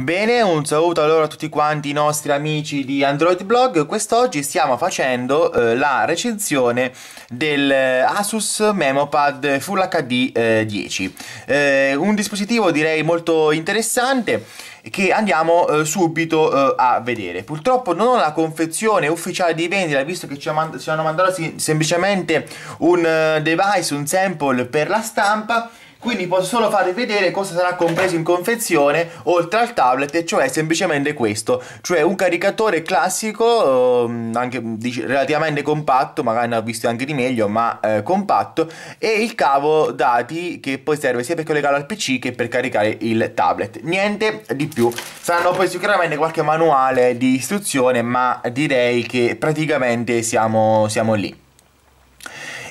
Bene, un saluto allora a tutti quanti i nostri amici di Android Blog. Quest'oggi stiamo facendo eh, la recensione del eh, Asus MemoPad Full HD eh, 10. Eh, un dispositivo direi molto interessante che andiamo eh, subito eh, a vedere. Purtroppo non ho la confezione ufficiale di vendita, visto che ci, ci hanno mandato semplicemente un device, un sample per la stampa quindi posso solo farvi vedere cosa sarà compreso in confezione oltre al tablet e cioè semplicemente questo. Cioè un caricatore classico ehm, anche relativamente compatto magari ne ho visto anche di meglio ma eh, compatto e il cavo dati che poi serve sia per collegarlo al pc che per caricare il tablet. Niente di più. Saranno poi sicuramente qualche manuale di istruzione ma direi che praticamente siamo, siamo lì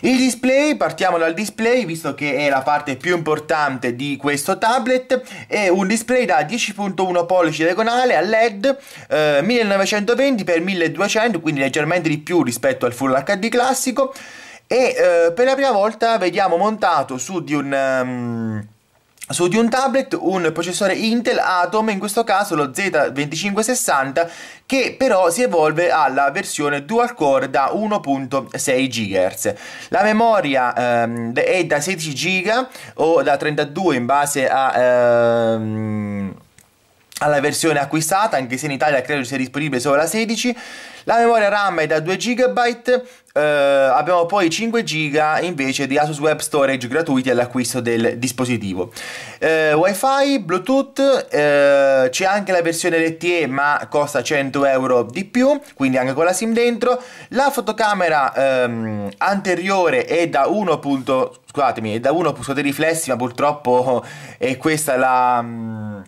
il display, partiamo dal display visto che è la parte più importante di questo tablet, è un display da 10.1 pollici diagonale a LED eh, 1920x1200 quindi leggermente di più rispetto al Full HD classico. E eh, per la prima volta vediamo montato su di un... Um, su di un tablet un processore Intel Atom, in questo caso lo Z2560, che però si evolve alla versione dual core da 1.6 GHz. La memoria ehm, è da 16 GB o da 32 in base a... Ehm, alla versione acquistata, anche se in Italia credo sia disponibile solo la 16. La memoria RAM è da 2 GB, eh, abbiamo poi 5 GB invece di Asus Web Storage gratuiti all'acquisto del dispositivo. Eh, Wi-Fi, Bluetooth, eh, c'è anche la versione LTE ma costa 100 euro di più, quindi anche con la SIM dentro. La fotocamera ehm, anteriore è da 1. Scusatemi, è da 1 punto riflessi, ma purtroppo è questa la...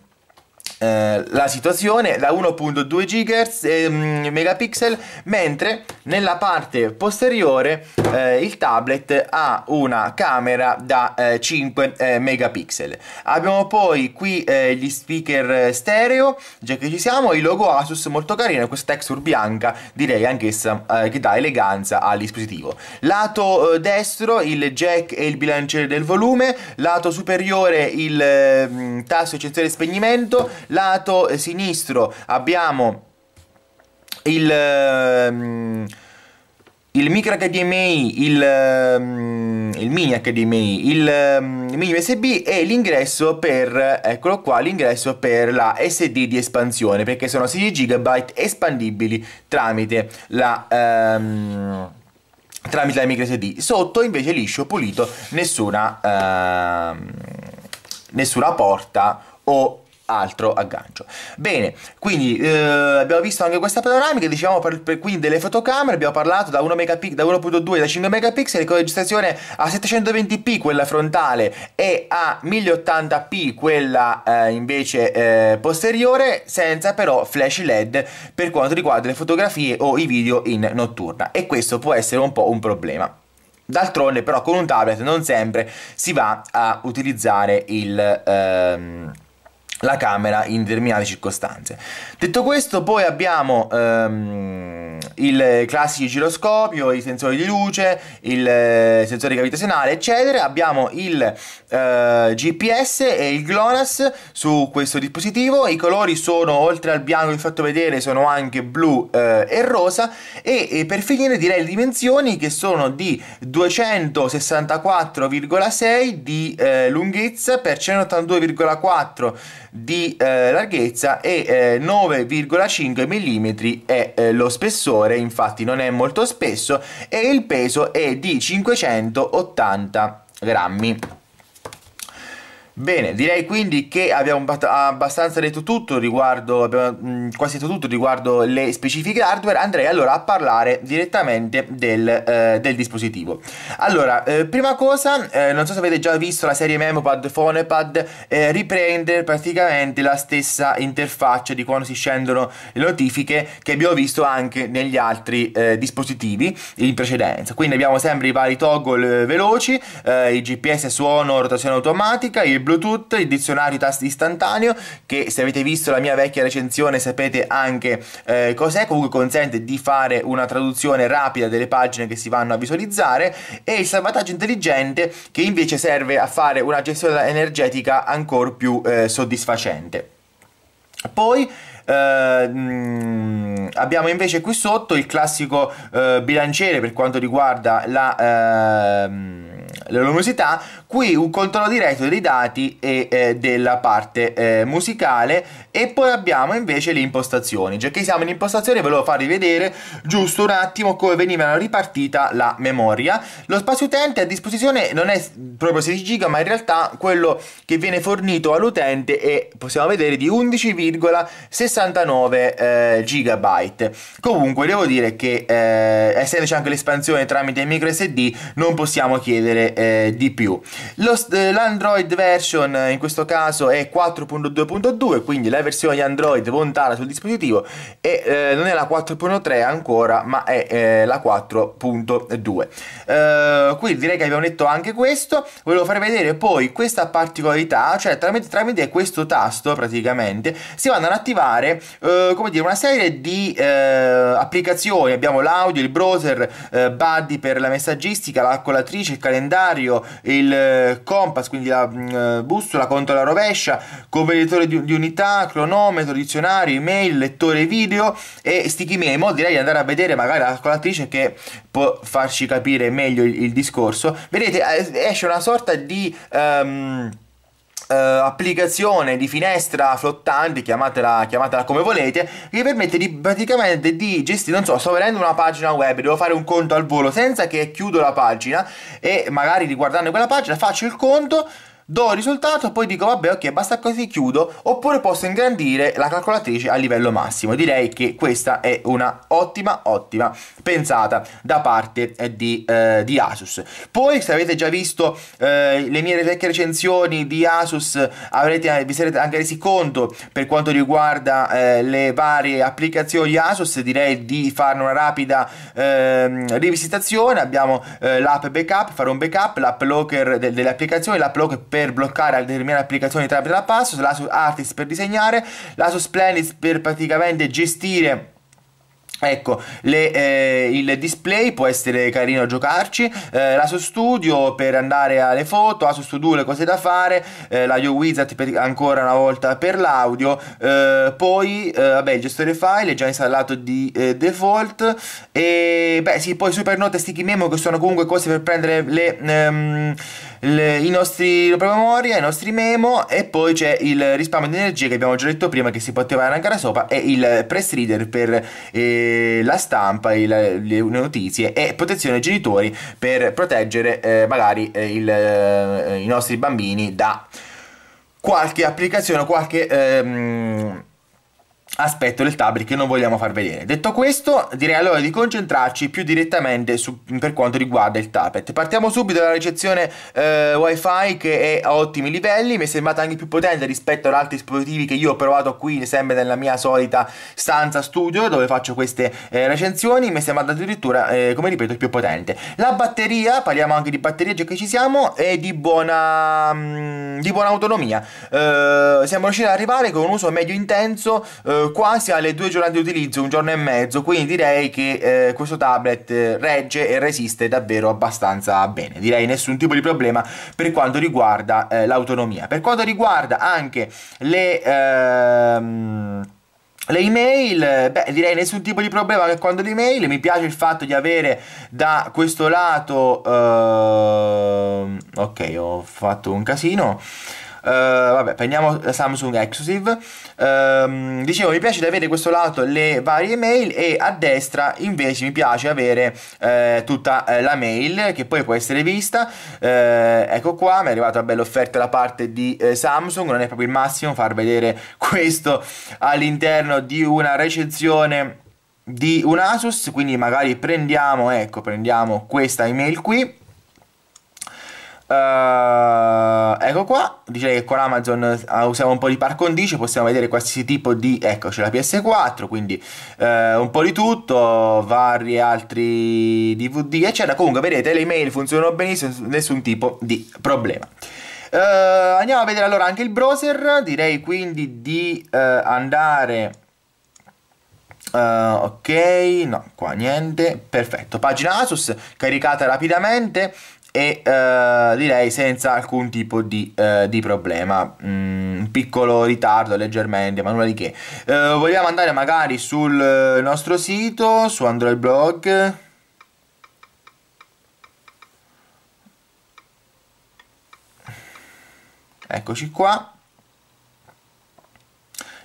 Eh, la situazione da 1.2 GHz eh, megapixel mentre nella parte posteriore eh, il tablet ha una camera da 5 eh, eh, megapixel. Abbiamo poi qui gli speaker stereo già che ci siamo il logo Asus molto carino questa texture bianca direi anch'essa che dà eleganza al dispositivo. Lato destro il jack e il bilanciere del volume. Lato superiore il mm, tasto accensione e spegnimento lato sinistro abbiamo il, um, il micro HDMI, il, um, il mini HDMI, il, um, mini USB e l'ingresso per, eccolo qua, l'ingresso per la SD di espansione perché sono 16 GB espandibili tramite la... Um, tramite la micro SD sotto invece liscio pulito nessuna uh, nessuna porta o altro aggancio. Bene, quindi eh, abbiamo visto anche questa panoramica, diciamo per, per, quindi delle fotocamere, abbiamo parlato da 1.2 da 1.2 da 5 megapixel con registrazione a 720p quella frontale e a 1080p quella eh, invece eh, posteriore senza però flash LED per quanto riguarda le fotografie o i video in notturna e questo può essere un po' un problema. D'altronde però con un tablet non sempre si va a utilizzare il... Ehm, la camera in determinate circostanze. Detto questo, poi abbiamo ehm, il classico giroscopio, i sensori di luce, il eh, sensore gravitazionale, eccetera. Abbiamo il eh, GPS e il GLONASS su questo dispositivo. I colori sono, oltre al bianco che vi ho fatto vedere, sono anche blu eh, e rosa. E, e, per finire direi le dimensioni che sono di 264,6 di eh, lunghezza per 182,4 di eh, larghezza e eh, 9,5 mm è eh, lo spessore, infatti non è molto spesso, e il peso è di 580 grammi. Bene, direi quindi che abbiamo abbastanza detto tutto riguardo, abbiamo mh, quasi detto tutto riguardo le specifiche hardware, andrei allora a parlare direttamente del, eh, del dispositivo. Allora, eh, prima cosa, eh, non so se avete già visto la serie MemoPad, PhonePad, eh, riprende praticamente la stessa interfaccia di quando si scendono le notifiche che abbiamo visto anche negli altri eh, dispositivi in precedenza. Quindi abbiamo sempre i vari toggle veloci, eh, il GPS suono, rotazione automatica, il Bluetooth, il dizionario tasti istantaneo che se avete visto la mia vecchia recensione sapete anche eh, cos'è, comunque consente di fare una traduzione rapida delle pagine che si vanno a visualizzare e il salvataggio intelligente che invece serve a fare una gestione energetica ancora più eh, soddisfacente. Poi eh, mh, abbiamo invece qui sotto il classico eh, bilanciere per quanto riguarda la, eh, la luminosità, qui un controllo diretto dei dati e eh, della parte eh, musicale e poi abbiamo invece le impostazioni. Già che siamo in impostazione volevo farvi vedere giusto un attimo come veniva ripartita la memoria. Lo spazio utente a disposizione non è proprio 16 giga ma in realtà quello che viene fornito all'utente è possiamo vedere di 11,69 eh, gigabyte. Comunque devo dire che eh, essendoci anche l'espansione tramite micro SD non possiamo chiedere eh, di più. Lo, eh, L'Android version in questo caso è 4.2.2, quindi la versione Android montata sul dispositivo e eh, non è la 4.3 ancora, ma è eh, la 4.2. Eh, quindi direi che abbiamo detto anche questo. Volevo far vedere poi questa particolarità, cioè tramite, tramite questo tasto praticamente si vanno ad attivare eh, come dire una serie di eh, applicazioni. Abbiamo l'audio, il browser, Buddy per la messaggistica, la calcolatrice, il calendario, il compass, quindi la mm, bussola contro la rovescia, convertitore di, di, unità, cronometro, dizionario, email, lettore video e sticky memo. Direi di andare a vedere magari la calcolatrice che può farci capire meglio il, il discorso. Vedete, eh, esce una sorta di... Um, Uh, applicazione di finestra flottante, chiamatela, chiamatela, come volete, che permette di praticamente di gestire, non so, sto vedendo una pagina web, devo fare un conto al volo senza che chiudo la pagina e magari riguardando quella pagina faccio il conto do il risultato poi dico vabbè ok basta così chiudo. Oppure posso ingrandire la calcolatrice a livello massimo. Direi che questa è una ottima ottima pensata da parte eh, di, eh, di Asus. Poi se avete già visto eh, le mie vecchie recensioni di Asus avrete, vi sarete anche resi conto per quanto riguarda eh, le varie applicazioni Asus. Direi di fare una rapida ehm, rivisitazione. Abbiamo eh, l'app backup fare un backup l'app locker de- delle applicazioni l'app locker per bloccare determinate applicazioni tramite la passo, l'Asus Artist per disegnare, l'Asus Playlist per praticamente gestire Ecco, le, eh, il display può essere carino a giocarci, eh, l'Asus Studio per andare alle foto, l'Asus Studio le cose da fare, eh, la Wizard per, ancora una volta per l'audio, eh, poi eh, vabbè il gestore file è già installato di eh, default e beh sì, poi Supernote e Sticky Memo che sono comunque cose per prendere le... Um, le, i nostri memoria, i nostri memo e poi c'è il risparmio di energia che abbiamo già detto prima che si attivare anche da sopra e il press reader per eh, la stampa, il, le notizie e protezione ai genitori per proteggere eh, magari eh, il, eh, i nostri bambini da qualche applicazione, qualche... Ehm, aspetto del tablet che non vogliamo far vedere. Detto questo, direi allora di concentrarci più direttamente su, per quanto riguarda il tablet. Partiamo subito dalla ricezione eh, wifi che è a ottimi livelli, mi è sembrata anche più potente rispetto ad altri dispositivi che io ho provato qui, sempre nella mia solita stanza studio dove faccio queste eh, recensioni, mi è sembrata addirittura, eh, come ripeto, più potente. La batteria, parliamo anche di batteria già che ci siamo, è di buona, mh, mm, di buona autonomia. Eh, siamo riusciti ad arrivare con un uso medio intenso eh, quasi alle due giornate di utilizzo, un giorno e mezzo, quindi direi che eh, questo tablet eh, regge e resiste davvero abbastanza bene. Direi nessun tipo di problema per quanto riguarda eh, l'autonomia. Per quanto riguarda anche le... Ehm, le email, beh, direi nessun tipo di problema che quando le email, mi piace il fatto di avere da questo lato, uh, ok, ho fatto un casino, vabbè, prendiamo la Samsung Exclusive. Uh, dicevo, mi piace di avere questo lato le varie mail e a destra invece mi piace avere uh, tutta eh, la mail che poi può essere vista. ecco qua, mi è arrivata una bella offerta da parte di Samsung, non è proprio il massimo far vedere questo all'interno di una recensione di un Asus, quindi magari prendiamo, ecco, prendiamo questa email qui Uh, ecco qua, direi che con Amazon uh, usiamo un po' di par condicio, possiamo vedere qualsiasi tipo di, ecco c'è la PS4, quindi uh, un po' di tutto, vari altri DVD eccetera, comunque vedete le email funzionano benissimo, nessun tipo di problema. andiamo a vedere allora anche il browser, direi quindi di andare... ok, no, qua niente, perfetto, pagina Asus caricata rapidamente e uh, direi senza alcun tipo di, uh, di problema. Mm, un piccolo ritardo leggermente, ma nulla di che. Uh, vogliamo andare magari sul nostro sito, su Android Blog. Eccoci qua.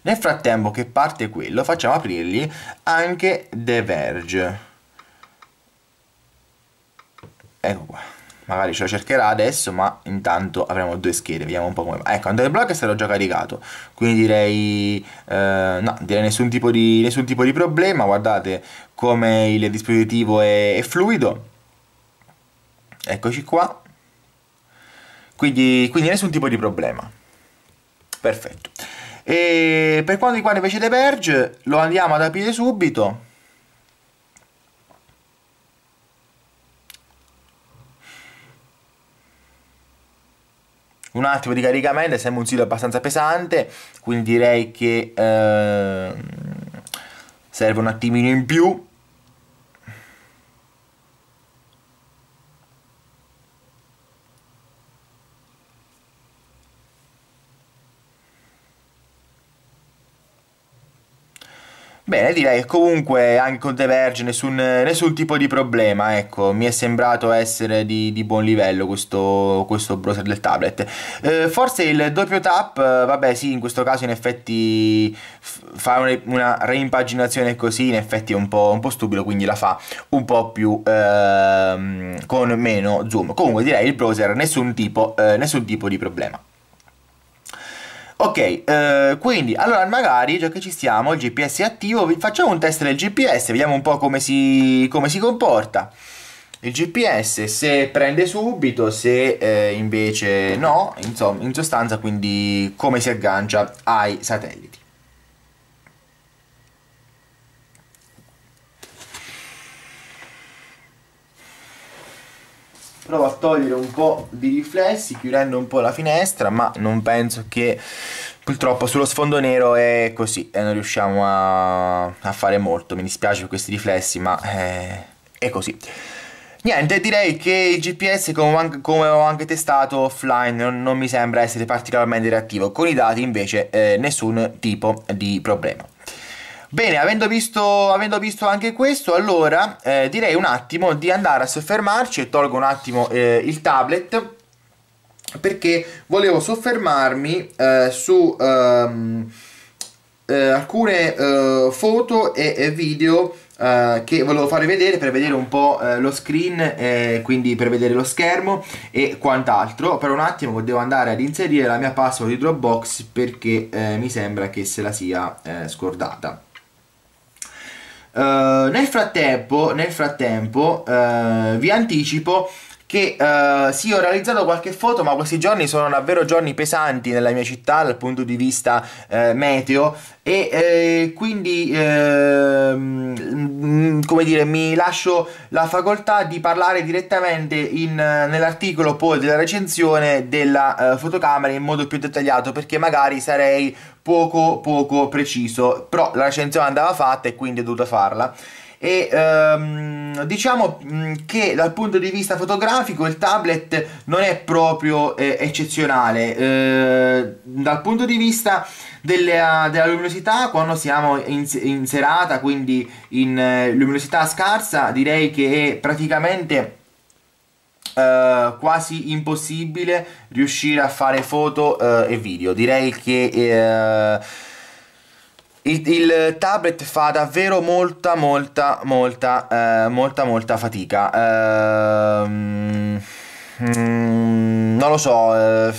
Nel frattempo che parte quello, facciamo aprirgli anche The Verge. Ecco qua magari ce lo cercherà adesso ma intanto avremo due schede vediamo un po' come va. Ecco Android Block è stato già caricato quindi direi eh, no direi nessun tipo, di, nessun tipo di problema. Guardate come il dispositivo è, è fluido. Eccoci qua. Quindi, quindi nessun tipo di problema. Perfetto. E per quanto riguarda invece The Verge lo andiamo ad aprire subito un attimo di caricamento, sembra un sito abbastanza pesante, quindi direi che eh, serve un attimino in più Bene, direi che comunque anche con The Verge nessun, nessun tipo di problema, ecco, mi è sembrato essere di, di buon livello questo, questo, browser del tablet. Eh, forse il doppio tap, vabbè sì, in questo caso in effetti fare una reimpaginazione così in effetti è un po', un po stupido, quindi la fa un po' più eh, con meno zoom. Comunque direi il browser nessun tipo, eh, nessun tipo di problema. Ok, eh, quindi allora magari già che ci stiamo, il GPS è attivo, facciamo un test del GPS, vediamo un po' come si, come si comporta. Il GPS se prende subito, se eh, invece no, insomma, in sostanza quindi come si aggancia ai satelliti. Provo a togliere un po' di riflessi chiudendo un po' la finestra ma non penso che purtroppo sullo sfondo nero è così e non riusciamo a, a fare molto mi dispiace per questi riflessi ma è, è così Niente, direi che il GPS, come, ho anche testato offline, non, non, mi sembra essere particolarmente reattivo. Con i dati, invece, eh, nessun tipo di problema. Bene, avendo visto, avendo visto anche questo, allora eh, direi un attimo di andare a soffermarci e tolgo un attimo eh, il tablet perché volevo soffermarmi eh, su ehm, eh, alcune eh, foto e, e video Uh, che volevo fare vedere per vedere un po' lo screen, eh, quindi per vedere lo schermo e quant'altro. Per un attimo devo andare ad inserire la mia password di Dropbox perché eh, mi sembra che se la sia eh, scordata. Uh, nel frattempo, nel frattempo uh, vi anticipo che uh, sì ho realizzato qualche foto ma questi giorni sono davvero giorni pesanti nella mia città dal punto di vista uh, meteo. E eh, quindi eh, come dire mi lascio la facoltà di parlare direttamente in, nell'articolo poi della recensione della uh, fotocamera in modo più dettagliato perché magari sarei poco poco preciso. Però la recensione andava fatta e quindi ho dovuto farla e ehm, diciamo mm, che dal punto di vista fotografico il tablet non è proprio eh, eccezionale eh, dal punto di vista della, della, luminosità quando siamo in, in serata quindi in eh, luminosità scarsa direi che è praticamente Uh, quasi impossibile riuscire a fare foto uh, e video. Direi che uh, il, il, tablet fa davvero molta, molta, molta, eh, molta, molta fatica. Eh, mm, non lo so. Eh,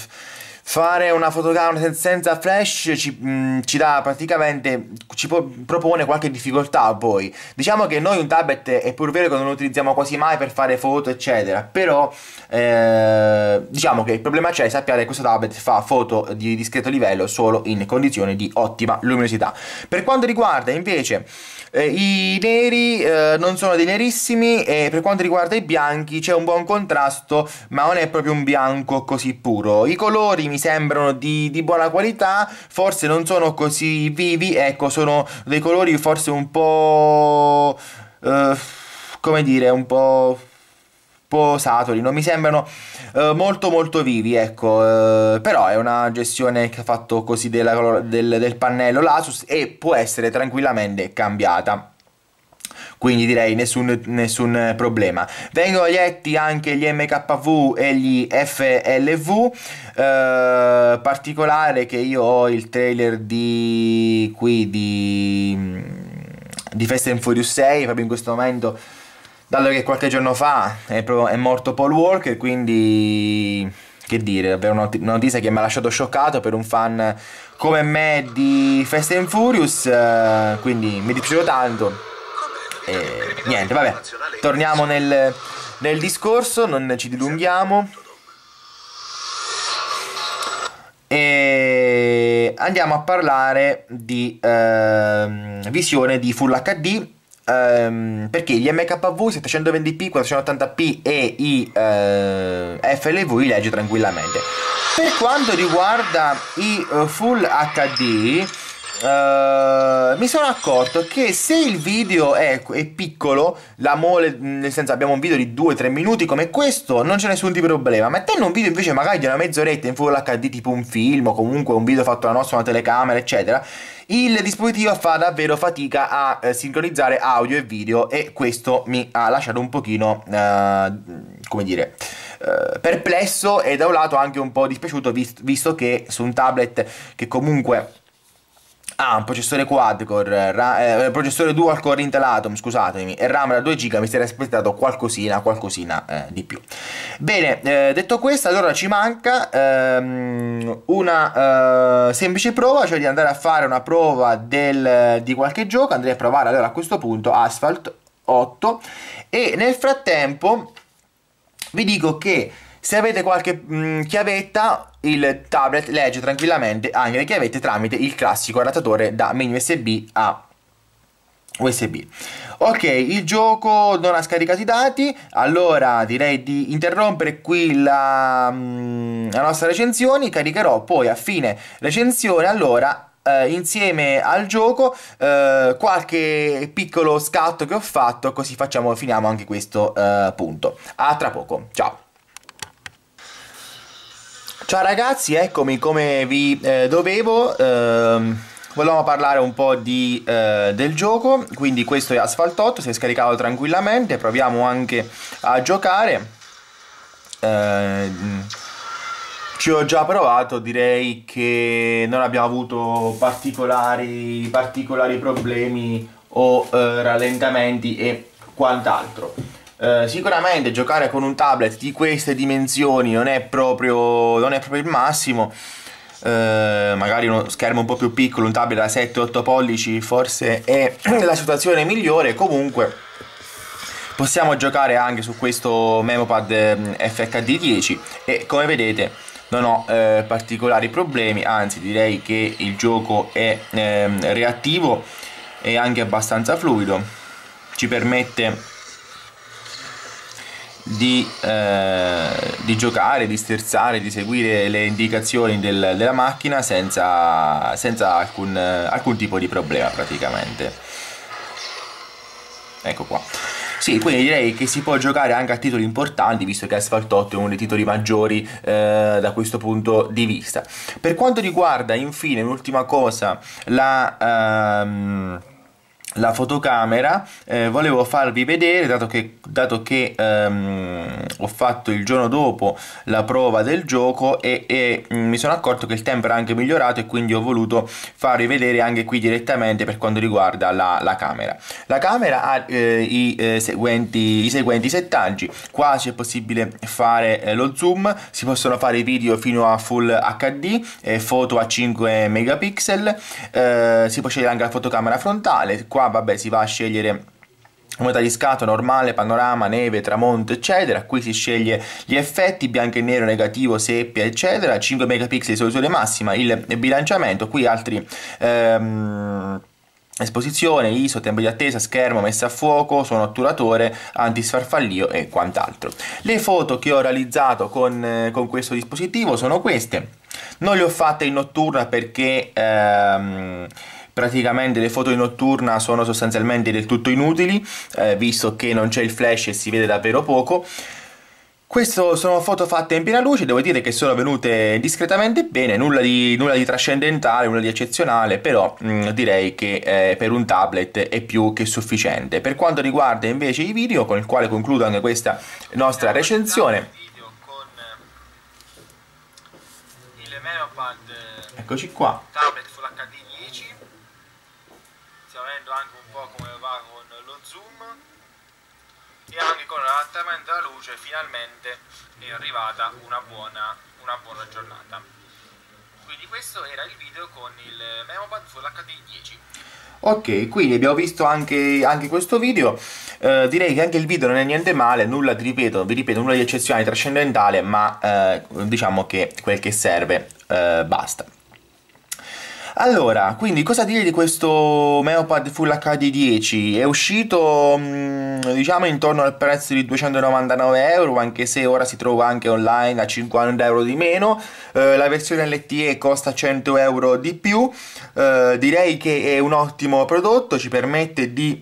fare una fotocamera senza flash ci, mh, mm, ci dà praticamente ci propone qualche difficoltà poi diciamo che noi un tablet è pur vero che non lo utilizziamo quasi mai per fare foto eccetera però eh, diciamo che il problema c'è sappiate che questo tablet fa foto di discreto livello solo in condizioni di ottima luminosità. Per quanto riguarda invece eh, I neri eh, non sono dei nerissimi e per quanto riguarda i bianchi c'è un buon contrasto, ma non è proprio un bianco così puro. I colori mi sembrano di, di buona qualità, forse non sono così vivi, ecco, sono dei colori forse un po'... Eh, come dire, un po' saturi, non mi sembrano uh, molto molto vivi, ecco, uh, però è una gestione che ha fatto così della, del, del pannello l'Asus e può essere tranquillamente cambiata quindi direi nessun, nessun, problema. Vengono letti anche gli MKV e gli FLV, eh, particolare che io ho il trailer di qui di, di Fast and Furious 6, proprio in questo momento dato che qualche giorno fa è, è morto Paul Walker, quindi che dire, davvero una notizia che mi ha lasciato scioccato per un fan come me di Fast and Furious, eh, quindi mi è dispiaciuto tanto. E niente, vabbè, torniamo nel, nel discorso, non ci dilunghiamo. E andiamo a parlare di eh, visione di Full HD Um, perché gli MKV 720p, 480p e i uh, eh, FLV li legge tranquillamente. Per quanto riguarda i uh, Full HD, Uh, mi sono accorto che se il video è, è, piccolo, la mole, nel senso abbiamo un video di 2-3 minuti come questo, non c'è nessun tipo di problema. Mettendo un video invece magari di una mezz'oretta in full HD, tipo un film o comunque un video fatto da nostra telecamera, eccetera, il dispositivo fa davvero fatica a eh, sincronizzare audio e video e questo mi ha lasciato un pochino, uh, come dire... Uh, perplesso e da un lato anche un po' dispiaciuto visto che su un tablet che comunque ha un processore quad-core, ra- eh, processore dual core Intel Atom, scusatemi, e RAM da 2 GB, mi sarei aspettato qualcosina, qualcosina eh, di più. Bene, eh, detto questo, allora ci manca ehm, una eh, semplice prova, cioè di andare a fare una prova del, di qualche gioco, andrei a provare allora a questo punto Asphalt 8 e nel frattempo vi dico che se avete qualche mh, mm, chiavetta, il tablet legge tranquillamente anche le chiavette tramite il classico adattatore da mini USB a USB. Ok, il gioco non ha scaricato i dati, allora direi di interrompere qui la, mm, la nostra recensione, caricherò poi a fine recensione allora eh, insieme al gioco eh, qualche piccolo scatto che ho fatto così facciamo, finiamo anche questo eh, punto. A tra poco, ciao! Ciao ragazzi, eccomi come vi eh, dovevo. Ehm, volevamo parlare un po' di, eh, del gioco, quindi questo è Asphalt 8, si è scaricato tranquillamente, proviamo anche a giocare. Eh, ci ho già provato, direi che non abbiamo avuto particolari, particolari problemi o eh, rallentamenti e quant'altro. Eh, sicuramente giocare con un tablet di queste dimensioni non è proprio, non è proprio il massimo. Uh, magari uno schermo un po' più piccolo, un tablet da 7-8 pollici, forse è la situazione migliore. Comunque, possiamo giocare anche su questo Memopad ehm, FHD 10 e come vedete non ho eh, particolari problemi, anzi direi che il gioco è eh, reattivo e anche abbastanza fluido, ci permette di, eh, di, giocare, di sterzare, di seguire le indicazioni del, della macchina senza, senza alcun, alcun tipo di problema praticamente. Ecco qua. Sì, quindi direi che si può giocare anche a titoli importanti, visto che Asphalt 8 è uno dei titoli maggiori eh, da questo punto di vista. Per quanto riguarda, infine, l'ultima cosa, la... Um, la fotocamera eh, volevo farvi vedere dato che, dato che ehm, ho fatto il giorno dopo la prova del gioco e, e mm, mi sono accorto che il tempo era anche migliorato e quindi ho voluto farvi vedere anche qui direttamente per quanto riguarda la, la camera. La camera ha eh, i, eh, seguenti, i seguenti settaggi. Qua c'è possibile fare eh, lo zoom si possono fare video fino a full HD foto a 5 megapixel eh, si può scegliere anche la fotocamera frontale. Qua vabbè si va a scegliere modalità di scatto normale, panorama, neve, tramonto eccetera qui si sceglie gli effetti bianco e nero, negativo, seppia eccetera 5 megapixel di soluzione massima il bilanciamento qui altri ehm, esposizione, ISO, tempo di attesa, schermo, messa a fuoco, suono otturatore, antisfarfallio e quant'altro. Le foto che ho realizzato con, eh, con, questo dispositivo sono queste. Non le ho fatte in notturna perché ehm, praticamente le foto in notturna sono sostanzialmente del tutto inutili eh, visto che non c'è il flash e si vede davvero poco Queste sono foto fatte in piena luce, devo dire che sono venute discretamente bene, nulla di, nulla di trascendentale, nulla di eccezionale, però mh, mm, direi che eh, per un tablet è più che sufficiente. Per quanto riguarda invece i video, con il quale concludo anche questa nostra recensione, eccoci qua. Tablet Full HD 10, stiamo vedendo anche un po' come va con lo zoom e anche con l'adattamento alla luce finalmente è arrivata una buona, una buona giornata. Quindi questo era il video con il Memopad Full HD 10 Ok, quindi abbiamo visto anche, anche questo video, eh, direi che anche il video non è niente male, nulla, ti ripeto, vi ripeto, nulla di eccezionale, trascendentale, ma eh, diciamo che quel che serve eh, basta. Allora, quindi cosa dire di questo Meopad Full HD 10? È uscito mm, diciamo intorno al prezzo di 299 euro, anche se ora si trova anche online a 50 euro di meno. Eh, la versione LTE costa 100 euro di più. Eh, direi che è un ottimo prodotto, ci permette di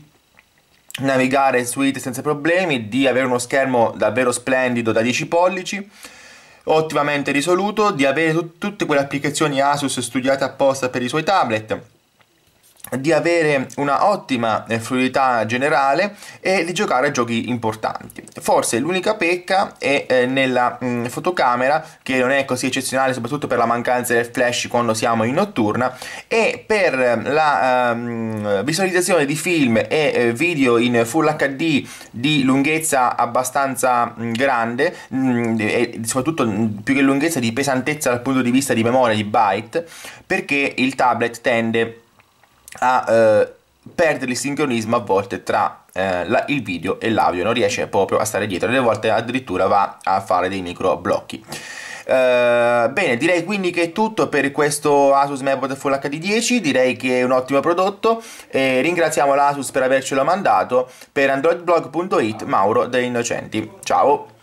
navigare su IT senza problemi, di avere uno schermo davvero splendido da 10 pollici ottimamente risoluto, di avere tut tutte quelle applicazioni Asus studiate apposta per i suoi tablet di avere una ottima eh, fluidità generale e di giocare a giochi importanti. Forse l'unica pecca è eh, nella mm, fotocamera che non è così eccezionale soprattutto per la mancanza del flash quando siamo in notturna e per la um, visualizzazione di film e eh, video in Full HD di lunghezza abbastanza mm, grande mm, e soprattutto più che lunghezza di pesantezza dal punto di vista di memoria di byte perché il tablet tende a eh, perdere il sincronismo a volte tra eh, la, il video e l'audio, non riesce proprio a stare dietro, delle volte addirittura va a fare dei micro blocchi. Uh, bene, direi quindi che è tutto per questo Asus MacBook Full HD 10, direi che è un ottimo prodotto e ringraziamo l'Asus per avercelo mandato per androidblog.it Mauro De Innocenti. Ciao!